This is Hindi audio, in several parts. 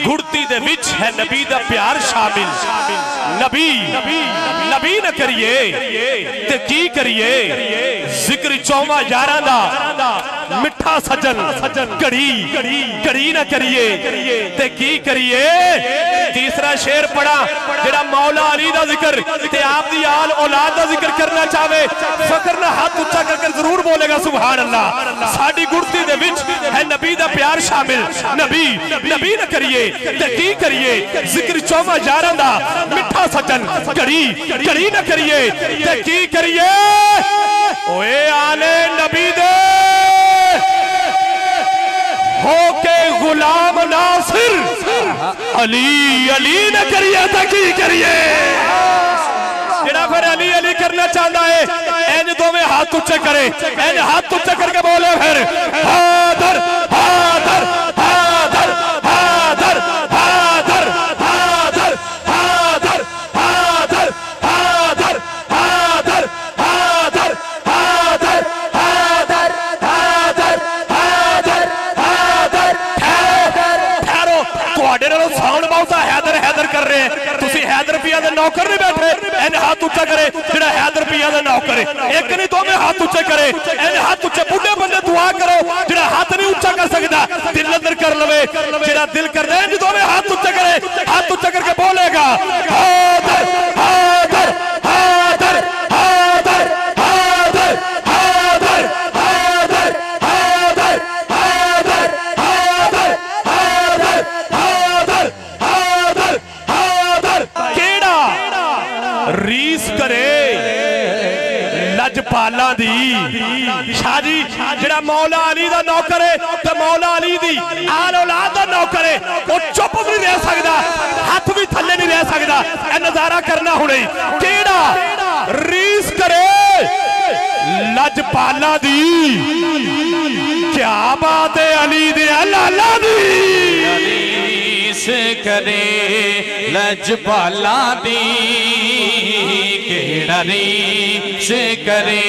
घुड़ती दे विच है नबी दा प्यार शामिल। नबी नबी न करिए, ते की करिए? ज़िक्र चौमा यारा दा मिठा सजन घड़ी घड़ी न करिए, ते की करिए? तीसरा शेर पढ़ा जेड़ा मौला अली दा ज़िक्र, ते आप दी आल औलाद दा ज़िक्र करना चाहे फकर ना हाथ ऊँचा करके ज़रूर बोलेगा सुभान अल्लाह साडी गुड़ती दे विच है नबी दा प्यार शामिल। नबी नबी ना करिए। करिए करिए? ज़िक्र चौमा यारा दा मिठा सचन करी करी ना करिए तकी करिए? ओए आले नबी दे। हो के गुलाम नासिर, अली अली न करिए तकी करिए? ਜਿਹੜਾ अली ਅਲੀ ਅਲੀ ਕਰਨਾ ਚਾਹੁੰਦਾ ਏ ਇੰਜ हाथ उच्चे करे एन हाथ उच्चे करके बोले फिर, हादर ਹੈਦਰ ਹੈਦਰ ਕਰ ਰਹੇ ਹੈ ਤੁਸੀਂ ਹੈਦਰ ਪੀਆ ਦੇ ਨੌਕਰ ਨਹੀਂ ਬੈਠੇ ਇਹਨੇ ਹੱਥ ਉੱਚਾ ਕਰੇ ਜਿਹੜਾ ਹੈਦਰ ਪੀਆ ਦਾ ਨੌਕਰ ਹੈ ਇੱਕ ਨਹੀਂ ਦੋਵੇਂ ਹੱਥ ਉੱਚੇ ਕਰੇ ਇਹਨੇ ਹੱਥ ਉੱਚੇ ਬੁੱਢੇ ਬੰਦੇ ਦੁਆ ਕਰੋ ਜਿਹੜਾ ਹੱਥ ਨਹੀਂ ਉੱਚਾ ਕਰ ਸਕਦਾ ਦਿਲ ਅੰਦਰ ਕਰ ਲਵੇ ਜਿਹੜਾ ਦਿਲ ਕਰਦਾ ਹੈ ਦੋਵੇਂ ਹੱਥ ਉੱਚੇ ਕਰੇ ਹੱਥ ਉੱਚਾ ਕਰਕੇ ਬੋਲੇਗਾ वाला दी। शाह जी मौला अली का नौकर तो मौला अली दी। आल औलाद का नौकर वो चुप भी रह सकता हाथ भी थले नहीं रह सकता नज़ारा करना हुने। केड़ा? रीस करे। लजपाला दी। क्या बात है अली दे लाला दी। पेश करे लजपाला दी केड़ा रीश करे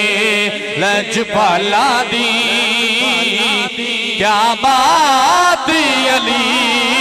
लजपाला दी। क्या बात अली?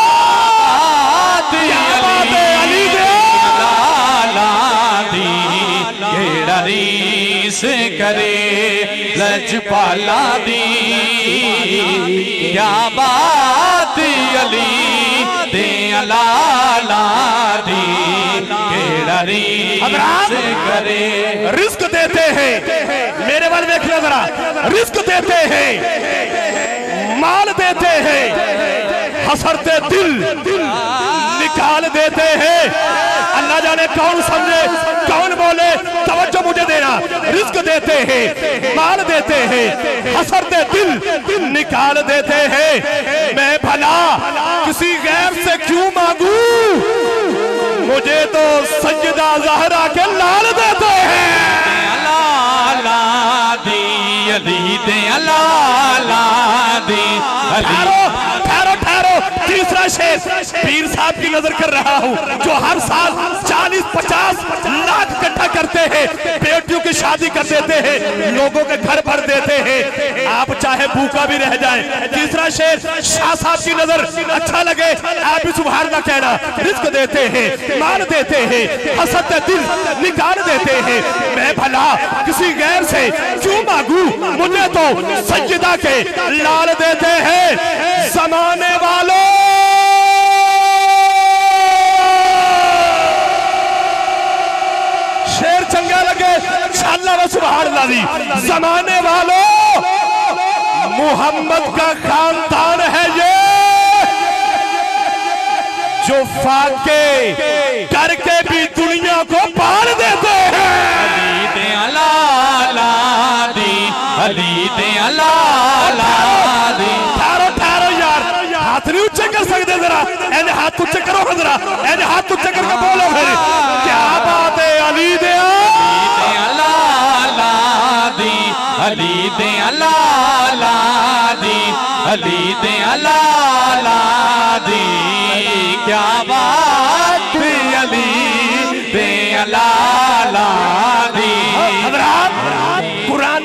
करे लजपाला दी। क्या बात अली दे। दी करे। रिस्क देते हैं। मेरे वाल देखना जरा। रिस्क देते हैं। माल देते हैं। हसरते दिल, दिल। निकाल देते हैं। अल्लाह जाने कौन समझे, कौन बोले, तवज्जो मुझे देना। रिस्क देते हैं, माल देते हैं हसरते दिल निकाल देते हैं। मैं भला किसी गैर तीसरा शेर पीर साहब की नज़र कर रहा हूँ, जो हर साल 40 50 लाख इकट्ठा करते हैं, बेटियों की शादी कर देते हैं, लोगों के घर भर देते हैं। आप चाहे भूखा भी रह जाए, तीसरा शेर, शाह साहब की नज़र अच्छा लगे, आप भी सुबह ना कहना, रिस्क देते हैं माल देते हैं हसत दिल निकाल देते हैं। मैं भला किसी गैर से क्यों मांगू? मुझे तो सज्जदा के लाल देते हैं, जमाने वालों शेर चंगा लगे। छाला व दी जमाने वालों मोहम्मद का खानदान है ये। जो फाके करके भी दुनिया को पार देते हैं। अली दे। अली यार। हाथ नहीं ऊँचे कर सकते जरा। ऐसे हाथ ऊँचे करो जरा। ऐसे हाथ ऊँचे करके बोलो फिर। दे लाला दी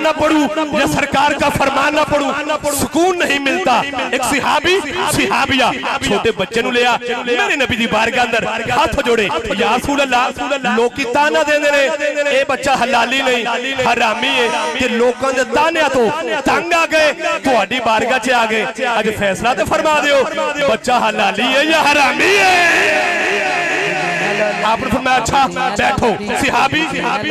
ना पढ़ू या सरकार का फरमान ना पढ़ू सुकून नहीं मिलता एक सिहाबी सिहाबिया छोटे बच्चे नु लिया मेरे नबी दी बारगाह अंदर हाथ जोड़े या रसूल अल्लाह लोकी ताना देंदे ने ਇਹ ਬੱਚਾ ਹਲਾਲੀ ਨਹੀਂ ਹਰਾਮੀ ਹੈ ਤੇ ਲੋਕਾਂ ਦੇ ਤਾਨਿਆਂ ਤੋਂ ਤੰਗ ਆ ਗਏ ਤੁਹਾਡੀ ਬਾਰਗਾਹ 'ਚ ਆ ਗਏ ਅੱਜ ਫੈਸਲਾ ਤੇ ਫਰਮਾ ਦਿਓ ਬੱਚਾ ਹਲਾਲੀ ਹੈ ਜਾਂ ਹਰਾਮੀ ਹੈ आपने फरमाया अच्छा बैठो सिहाबी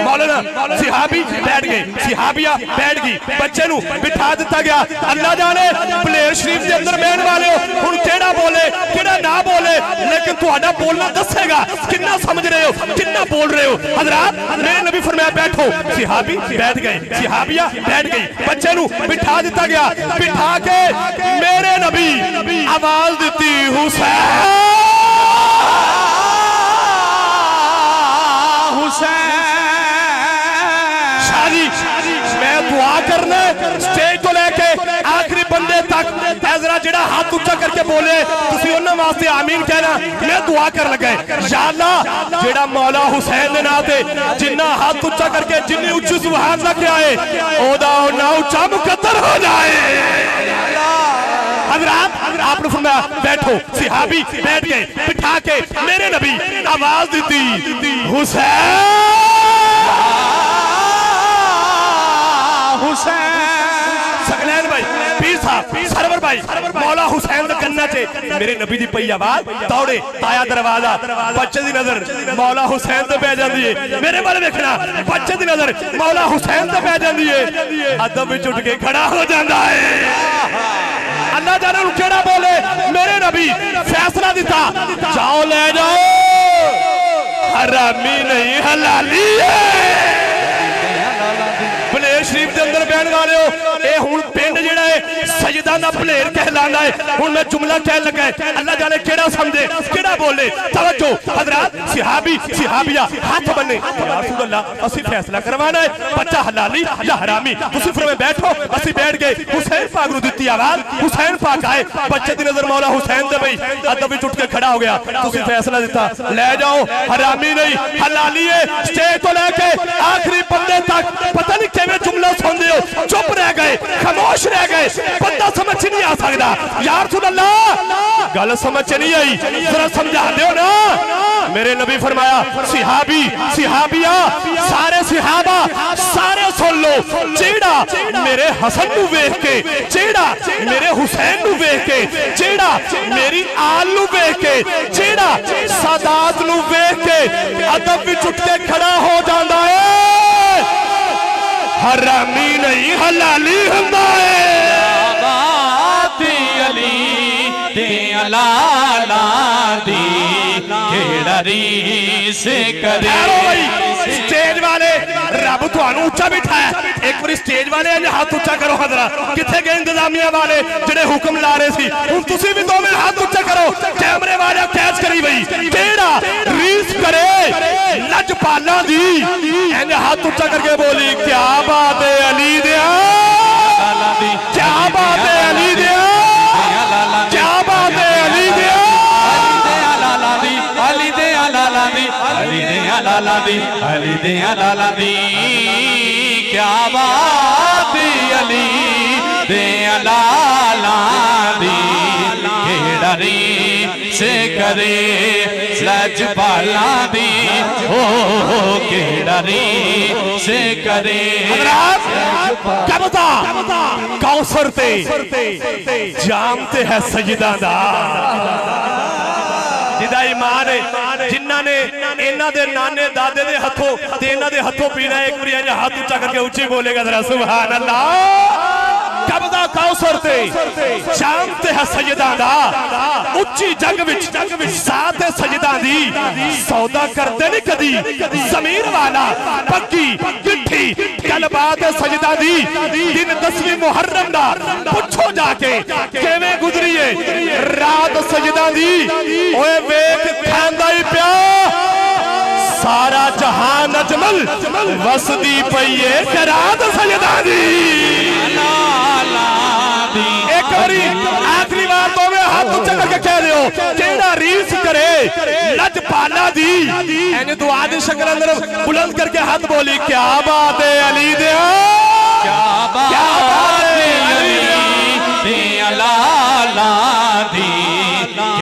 मौलाना सिहाबी बैठ गए सिहाबिया बैठ गई बच्चे नु बिठा दिता गया अल्लाह जाने प्लेयर शरीफ के अंदर बहन वाले हो हुन केड़ा बोले केड़ा ना बोले लेकिन ਤੁਹਾਡਾ बोलना दसेगा कितना समझ रहे हो कितना बोल रहे हो हजरात मेरे नबी फरमाया बैठो सिहाबी बैठ गए सिहाबिया बैठ गई बच्चे नु बिठा दिता गया बिठा के मेरे नबी आवाज दी हुसैन स्टेज तो लेके आखिरी बंदे तक एजरा जेड़ा हाथ ऊंचा करके बोले तुसी ਉਹਨਾਂ ਵਾਸਤੇ ਆਮੀਨ ਕਹਿਣਾ ਮੈਂ ਦੁਆ ਕਰਨ ਲੱਗਾ या अल्लाह जेड़ा मौला हुसैन दे नाम ते जिन्ना हाथ ऊंचा करके जिन्नी ਉੱਚੀ सुभान अल्लाह के आए ओदा ना ऊंचा मुकद्दर हो जाए हजरात आपने फरमाया बैठो सिहाबी बैठ गए बिठा के मेरे नबी आवाज दी हुसैन सकलैन भाई पीर साहब सरवर भाई मौला हुसैन दे कन्ना चे मेरे नबी दी पई आवाज दौड़े आया दरवाजा बच्चे दी नजर मौला हुसैन ते पै जांदी है मेरे वाले देखना बच्चे दी नजर मौला हुसैन ते पै जांदी है अदब विच उठ के खड़ा हो जांदा है अल्लाह जाने नु केड़ा बोले मेरे नबी फैसला दिता जाओ ले जाओ हरामी नहीं हलाली है ਭਲੇਰ ਸ਼ਰੀਫ ਦੇ ਅੰਦਰ ਬਹਿਣ ਵਾਲਿਓ ਇਹ ਹੁਣ ਪਿੰਡ ਜਿਹੜਾ ਹੈ सबलेर कहलाना है। हूँ मैं जुमला कह लगा अल्लाह जाने के समझे कि बोले। तवजो हजरा सिहाबी, सिहाबिया, हाथ बने। फैसला करवाना है। बच्चा हलाली लहरामी उसी में बैठो। असि बैठ गए। हुसैन पाक दी आवाज़। हुसैन पाक आए। बच्चे की नज़र मौला हुसैन से बी अदबी चुट के खड़ा हो गया। फैसला दिता ले जाओ, हरामी नहीं, हलाली स्टेज तो लैके आखिरी बंदे तक। पता नहीं कि जुमला सुन दौ आ सकता यार सुन अल्लाह। गल समझ नहीं आई। जरा समझा दो ना। मेरे नबी फरमाया, सिहाबी, सिहाबिया, सारे सिहाबा, सारे सुन लो। जेड़ा मेरे हसन नु वेख के, जेड़ा मेरे हुसैन नु वेख के, जेड़ा मेरी आल नु वेख के, जेड़ा सादात नु वेख के अदब विच उठ के खड़ा हो जाता है। हरामी नहीं, हलाली हुंदा है। लाला से करे स्टेज वाले, रब थानू उच्चा बिठाया एक बार स्टेज वाले हाथ उच्चा करो हजरा। कितने गए इंतजामिया वाले जेडे हुक्म ला रहे थे हूँ तुम भी दो मिनट हाथ उच्चा करो। कैमरे वाले कैच करी बी केड़ा रीस करे? लजपाला दी। हाथ उच्चा करके बोली, क्या बात है, अली दिया दी अली दे लाला दी क्या बात अली दे लाला दी डरी से करे लज पाला दी हो के डरी से करे कबता कौसर ते जानते हैं सजदा दा ਜਿਹਦਾ ਈਮਾਨ ਹੈ ਜਿਨ੍ਹਾਂ ਨੇ ਇਹਨਾਂ ਦੇ ਨਾਨੇ ਦਾਦੇ ਦੇ ਹੱਥੋਂ ਤੇ ਇਹਨਾਂ ਦੇ ਹੱਥੋਂ ਪੀਣਾ ਇੱਕ ਵਾਰੀ ਇੰਜ ਹੱਥ ਉੱਚਾ ਕਰਕੇ ਉੱਚੀ ਬੋਲੇਗਾ ਜ਼ਰਾ ਸੁਭਾਨ ਅੱਲਾ ਕਬਦਾ ਕੌਸਰ ਤੇ ਸ਼ਾਮ ਤੇ ਹੈ ਸਜਦਾ ਦਾ ਉੱਚੀ ਜੱਗ ਵਿੱਚ ਜੱਗ ਵਿੱਚ ਸਾਥ ਹੈ ਸਜਦਾ ਦੀ ਸੌਦਾ ਕਰਦੇ ਨਹੀਂ ਕਦੀ ਜ਼ਮੀਰ ਵਾਲਾ ਪੱਕੀ गलबात सजदा दी। दिन 10वीं मुहर्रम दा। पुछो जाके केवे गुजरी है? रात सजदा दी। ओए वेख खांदा ही पिया। सारा जहान अजमल वसदी पई है रात सजदा दी। एक बारी आखिरी बार तो कह रहे हो जेड़ा रीस करे लज पाला दुआ दी अंदर बुलंद करके हाथ बोली क्या बात है अली दे क्या बात है अली दे